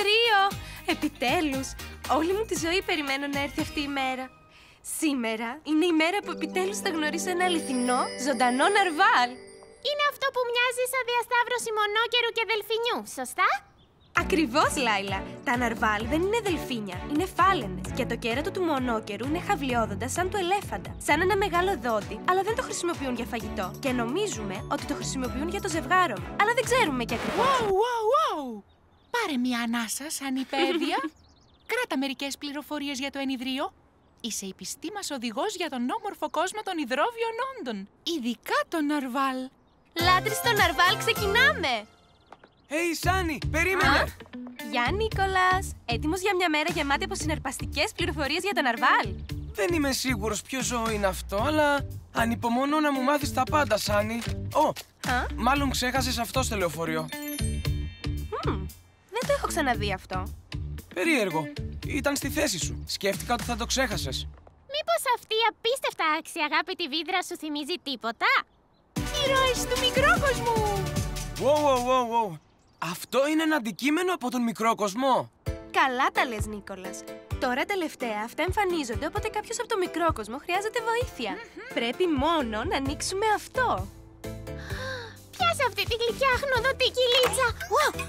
ενιδρίο! Επιτέλους! Όλη μου τη ζωή περιμένω να έρθει αυτή η μέρα. Σήμερα είναι η μέρα που επιτέλους θα γνωρίσω ένα αληθινό, ζωντανό ναρβάλ. Είναι αυτό που μοιάζει σαν διασταύρωση μονόκερου και δελφινιού, σωστά; Ακριβώς, Λάιλα. Τα ναρβάλ δεν είναι δελφίνια, είναι φάλαινες. Και το κέρατο του μονόκερου είναι χαβλιόδοντα σαν του ελέφαντα. Σαν ένα μεγάλο δόντι, αλλά δεν το χρησιμοποιούν για φαγητό. Και νομίζουμε ότι το χρησιμοποιούν για το ζευγάρωμα. Αλλά δεν ξέρουμε και ακριβώς. Wow, wow, wow! Πάρε μια ανάσα, σαν υπέδεια. Κράτα μερικές πληροφορίες για το ενιδρίο. Είσαι επιστήμας οδηγός για τον όμορφο κόσμο των υδρόβιων όντων. Ειδικά τον Ναρβάλ. Λάτρης στο ναρβάλ, ξεκινάμε! Hey, Σάνι, περίμενε! Γεια, Νίκολας! Έτοιμος για μια μέρα γεμάτη από συναρπαστικές πληροφορίες για τον ναρβάλ. Δεν είμαι σίγουρος ποιο ζώο είναι αυτό, αλλά ανυπομονώ να μου μάθεις τα πάντα, Σάνι. Ω, Α, μάλλον ξέχασες αυτό στο λεωφορείο. μμ, δεν το έχω ξαναδεί αυτό. Περίεργο. Ήταν στη θέση σου. Σκέφτηκα ότι θα το ξέχασες. Μήπως αυτή η απίστευτα αξιαγάπητη βίδρα σου θυμίζει τίποτα; Ήρωες του μικρόκοσμου! Wow, wow, wow, wow. Αυτό είναι ένα αντικείμενο από τον μικρό κοσμό. Καλά τα λες, Νίκολας. Τώρα τελευταία αυτά εμφανίζονται, οπότε κάποιος από το μικρό κόσμο χρειάζεται βοήθεια. Πρέπει μόνο να ανοίξουμε αυτό. Πιάσε αυτή τη γλυκιά χνοδοτή κυλίτσα! Wow! Wow!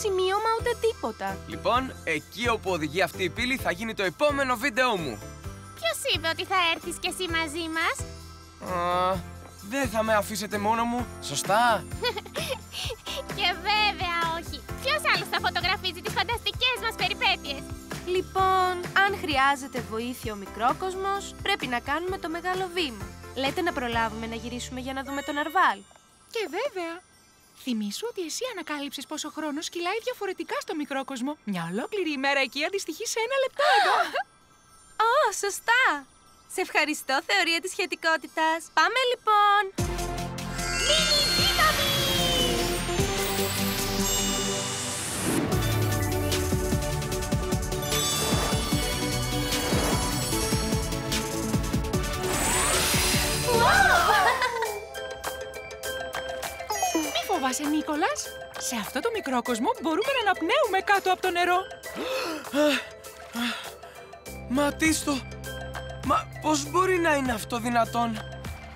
Σημείωμα ούτε τίποτα. Λοιπόν, εκεί όπου οδηγεί αυτή η πύλη θα γίνει το επόμενο βίντεο μου. Ποιος είπε ότι θα έρθεις κι εσύ μαζί μας; Α, δεν θα με αφήσετε μόνο μου, σωστά; Και βέβαια όχι! Ποιος άλλος θα φωτογραφίζει τις φανταστικές μας περιπέτειες; Λοιπόν, αν χρειάζεται βοήθεια ο μικρόκοσμος, πρέπει να κάνουμε το μεγάλο βήμα. Λέτε να προλάβουμε να γυρίσουμε για να δούμε τον Αρβάλ. Και βέβαια. Θυμήσου ότι εσύ ανακάλυψες πόσο χρόνος κυλάει διαφορετικά στο μικρόκοσμο. Μια ολόκληρη ημέρα εκεί αντιστοιχεί σε ένα λεπτό εδώ. Ω, σωστά! Σε ευχαριστώ, θεωρία της σχετικότητας. Πάμε λοιπόν! Μη φοβάσαι, Νίκολας. Σε αυτό το μικρόκοσμο μπορούμε να αναπνέουμε κάτω από το νερό. Μα τι στο! Μα πώς μπορεί να είναι αυτό δυνατόν;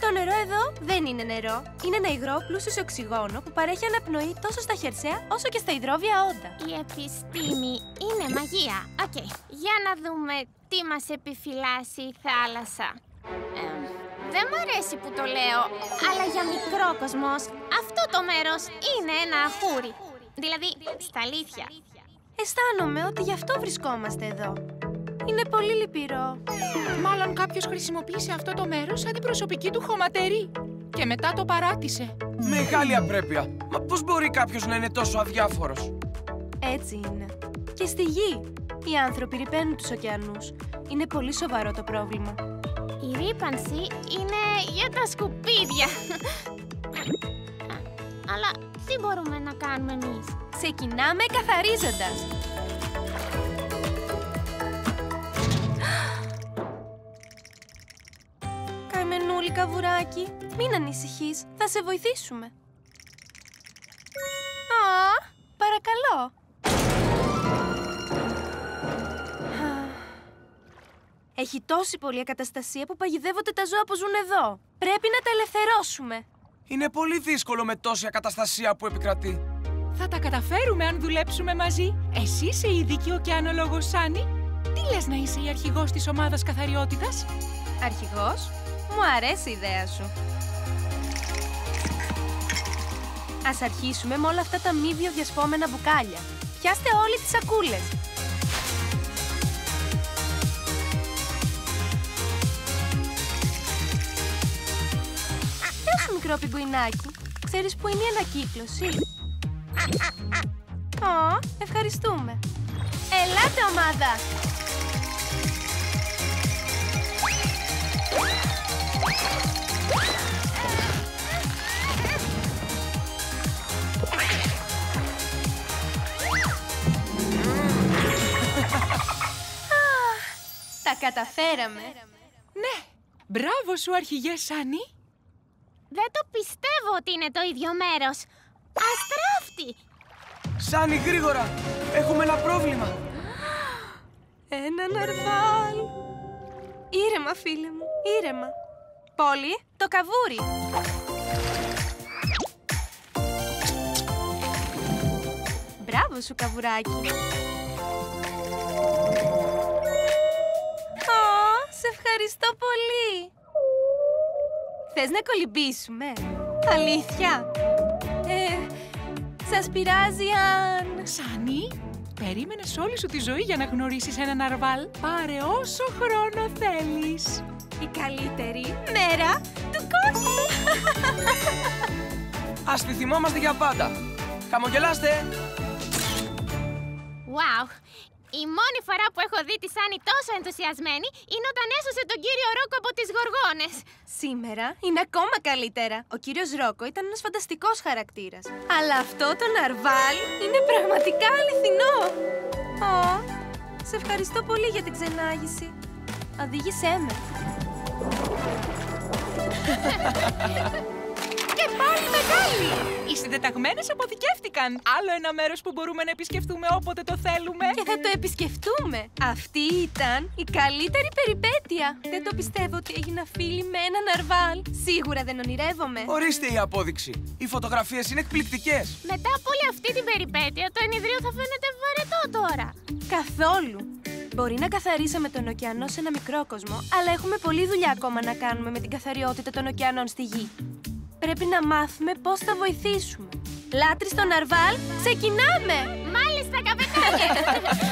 Το νερό εδώ δεν είναι νερό. Είναι ένα υγρό πλούσιο σε οξυγόνο που παρέχει αναπνοή τόσο στα χερσαία όσο και στα υδρόβια όντα. Η επιστήμη είναι μαγεία. Οκ, για να δούμε τι μας επιφυλάσσει η θάλασσα. Ε, δεν μου αρέσει που το λέω, αλλά για μικρό κοσμός αυτό το μέρος είναι ένα αχούρι. Δηλαδή, στα αλήθεια. Αισθάνομαι ότι γι' αυτό βρισκόμαστε εδώ. Είναι πολύ λυπηρό. Μάλλον κάποιος χρησιμοποίησε αυτό το μέρος σαν την προσωπική του χωματερή. Και μετά το παράτησε. Μεγάλη απρέπεια. Μα πώς μπορεί κάποιος να είναι τόσο αδιάφορος; Έτσι είναι. Και στη γη. Οι άνθρωποι ρηπαίνουν τους ωκεανούς. Είναι πολύ σοβαρό το πρόβλημα. Η ρήπανση είναι για τα σκουπίδια. Αλλά τι μπορούμε να κάνουμε εμείς; Ξεκινάμε καθαρίζοντας. Καημενούλη καβουράκι, μην ανησυχείς, θα σε βοηθήσουμε. Α, παρακαλώ. Έχει τόση πολλή ακαταστασία που παγιδεύονται τα ζώα που ζουν εδώ. Πρέπει να τα ελευθερώσουμε. Είναι πολύ δύσκολο με τόση ακαταστασία που επικρατεί. Θα τα καταφέρουμε αν δουλέψουμε μαζί. Εσύ είσαι η ειδική ωκεανολόγος Σάνι. Τι λες να είσαι η αρχηγός της ομάδας καθαριότητας; Αρχηγός, μου αρέσει η ιδέα σου. Ας αρχίσουμε με όλα αυτά τα μη βιοδιασπόμενα μπουκάλια. Πιάστε όλοι τις σακούλες. Μικρό πιγκουινάκι. Ξέρεις που είναι η ανακύκλωση; Ω, ευχαριστούμε. Ελάτε, ομάδα! Τα καταφέραμε. Ναι, μπράβο σου αρχηγέ Σάνι. Δεν το πιστεύω ότι είναι το ίδιο μέρος. Αστράφτη! Σάνι, γρήγορα! Έχουμε ένα πρόβλημα. Ένα ναρβάλ. Ήρεμα, φίλε μου, ήρεμα. Πόλη, το καβούρι. Μπράβο σου, καβουράκι. Ω, σε ευχαριστώ πολύ. Θες να κολυμπήσουμε, αλήθεια; Ε, σας πειράζει αν... Σάνι, περίμενες όλη σου τη ζωή για να γνωρίσεις ένα ναρβάλ. Πάρε όσο χρόνο θέλεις. Η καλύτερη μέρα του κόσμου. Ας τη θυμόμαστε για πάντα. Χαμογελάστε! Wow! Η μόνη φορά που έχω δει τη Σάνι τόσο ενθουσιασμένη είναι όταν έσωσε τον κύριο Ρόκο από τις γοργόνες. Σήμερα είναι ακόμα καλύτερα. Ο κύριος Ρόκο ήταν ένας φανταστικός χαρακτήρας. Αλλά αυτό το ναρβάλ είναι πραγματικά αληθινό. Ω, σε ευχαριστώ πολύ για την ξενάγηση. Οδήγησέ με. Και πάλι μεγάλη! Οι συντεταγμένες αποθηκεύτηκαν. Άλλο ένα μέρος που μπορούμε να επισκεφτούμε όποτε το θέλουμε. Και θα το επισκεφτούμε. Αυτή ήταν η καλύτερη περιπέτεια. Δεν το πιστεύω ότι έγινα φίλη με ένα ναρβάλ. Σίγουρα δεν ονειρεύομαι. Ορίστε η απόδειξη. Οι φωτογραφίες είναι εκπληκτικές. Μετά από όλη αυτή την περιπέτεια, το ενιδρίο θα φαίνεται βαρετό τώρα. Καθόλου. Μπορεί να καθαρίσαμε τον ωκεανό σε ένα μικρό κόσμο, αλλά έχουμε πολλή δουλειά ακόμα να κάνουμε με την καθαριότητα των ωκεανών στη γη. Πρέπει να μάθουμε πώς θα βοηθήσουμε. Λάτρη στο Ναρβάλ, ξεκινάμε! Μάλιστα, καπετάνιε!